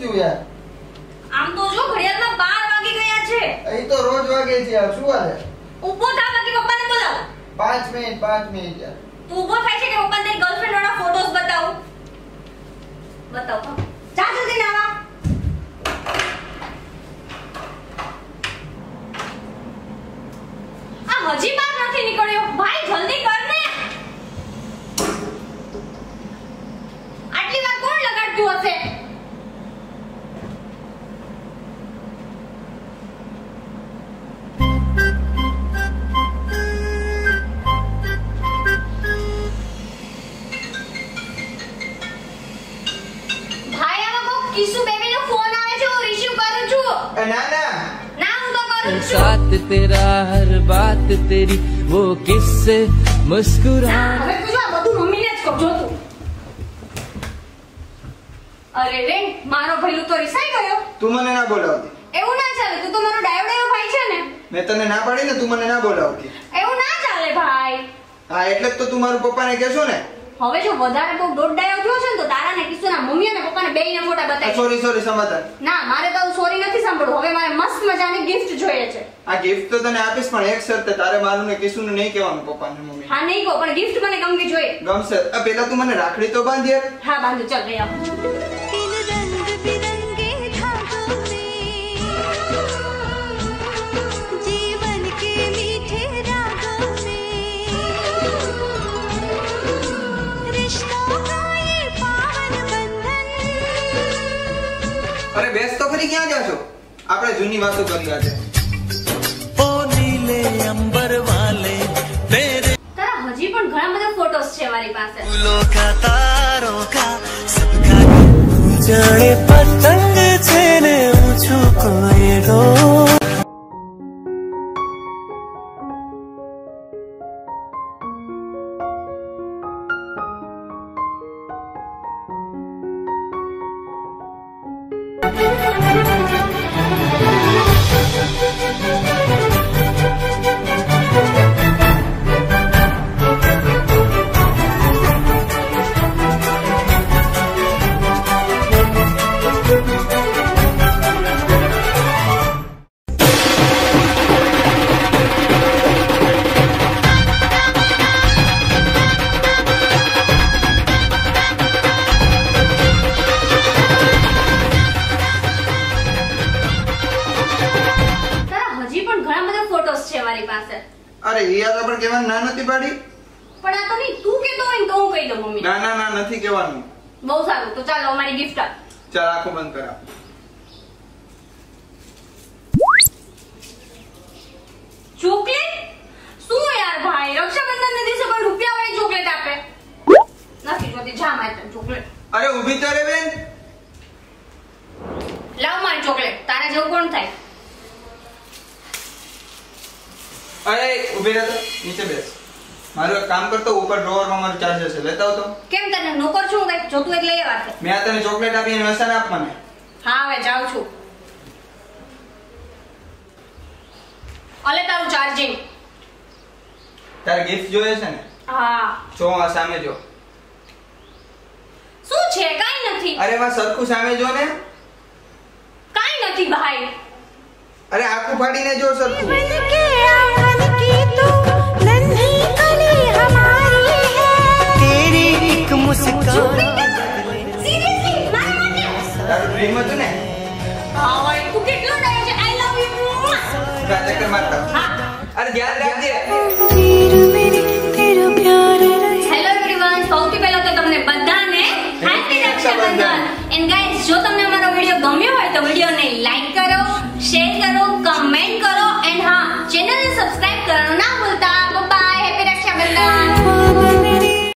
થયું યાર. આમ તો જો ઘડિયાળમાં બાર વાગી ગયા છે. અહીં તો રોજ વાગે છે યાર. શું હાલે? ઊભો થા બાકી પપ્પાને બોલાવ. પાંચ મિનિટ પાંચ મિનિટ યાર. તું ઊભો થાય છે કે પપ્પાને તારી ગર્લફ્રેન્ડ વાળા ફોટોસ બતાવ. બતાવ જા જલ્દી નાવા. કિસુ બેબી નો ફોન આવે છે હું રિસીવ કરું છું. ના ના. સાથ તેરા હર બાત તેરી વો કિસ્સે મુસ્કુરા હવે પૂછો આ બધું મમ્મીને જ કહો તું. અરે રે મારો ભૈલું તો રિસાઈ ગયો. તું મને ના બોલાવતી એવું ના ચાલે તું તો મારો ડાયવડાયો ભાઈ છે ને. મેં તને ના પાડી ને તું મને ના બોલાવતી એવું ના ચાલે ભાઈ. હા એટલે તો તું મારું પપ્પાને કહેશો ને. હવે જો વધારે બહુ દોઢ ડાયો થયો છે ને તો તારા ને કિસ્સુના મમ્મી અને પપ્પાને બેયને ફોટા બતાવી સોરી સોરી સમાધાન. ના મારે તો સોરી નથી સાંભળવું. હવે મારે મસ્ત મજાની ગિફ્ટ જોઈએ છે. આ ગિફ્ટ તો તને આપીશ પણ એક શરતે તારે મારું ને કિશુને નહીં કહેવાનું પપ્પાને મમ્મી હા નહીં કહો પણ ગિફ્ટ મને ગમવી જોઈએ. ગમશે. આ પેલા તું મને રાખડી તો બાંધી હા બાંધો. ચાલ લઈ આવો. અરે બેસ તો ખરી ક્યાં જાશો? આપણે જૂની વાતો કરી છે ઓ નીલે અંબર વાલે તેરે તારા હજી પણ ઘણા બધા ફોટોસ છે મારી પાસે. ફૂલો તારો કા સબ જાણે ફોટોસ છે મારી પાસે. અરે યાર પણ કહેવાનું ના નથી પાડી? પણ આ તો નહીં તું કેતો હોય ને તો હું કહી દઉં મમ્મી ના ના ના નથી કહેવાનું. બહુ સારું તો ચાલો અમારી ગિફ્ટ આપ ચાલ આખો બંધ કરા ચોકલેટ? શું યાર ભાઈ? રક્ષાબંધન ના દિવસે કોઈ રૂપિયા વાળી ચોકલેટ આપે? નથી જોતી જા મારી ચોકલેટ. અરે ઊભી તો રે બેન. લાવ મારી ચોકલેટ તારે જેવું કોણ થાય? અરે ઊભી રહે તો નીચે બેસ. મારું કામ કરતો ઉપર ડ્રોવરમાં મારું ચાર્જર છે. લેતા આવતો કેમ તને નોકર છું કઈ જોતું એટલે એ વાત મેં આ તને ચોકલેટ આપી અને વસાને આપ મને. હા હવે જાઉં છું. અલે તારું ચાર્જિંગ તારે ગિફ્ટ જોઈએ છે ને? હા. જો આ સામે જો. શું છે? કાઈ નથી. અરે એમાં સરખું સામે જો ને. કાઈ નથી ભાઈ. અરે આખું ફાડીને જો સરખું. ને અરે ધ્યાન રાખજે